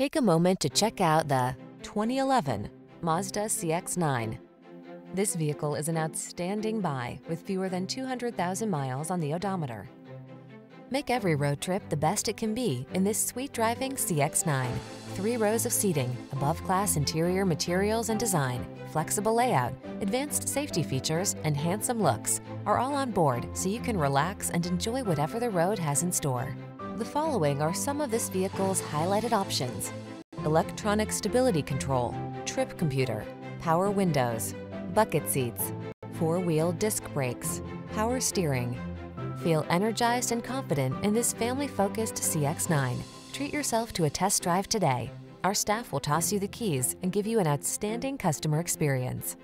Take a moment to check out the 2011 Mazda CX-9. This vehicle is an outstanding buy with fewer than 200,000 miles on the odometer. Make every road trip the best it can be in this sweet driving CX-9. Three rows of seating, above-class interior materials and design, flexible layout, advanced safety features, and handsome looks are all on board so you can relax and enjoy whatever the road has in store. The following are some of this vehicle's highlighted options. Electronic stability control, trip computer, power windows, bucket seats, four-wheel disc brakes, power steering. Feel energized and confident in this family-focused CX-9. Treat yourself to a test drive today. Our staff will toss you the keys and give you an outstanding customer experience.